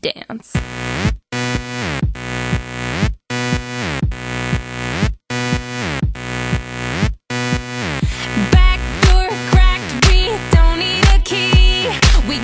dance. Back door cracked, we don't need a key. We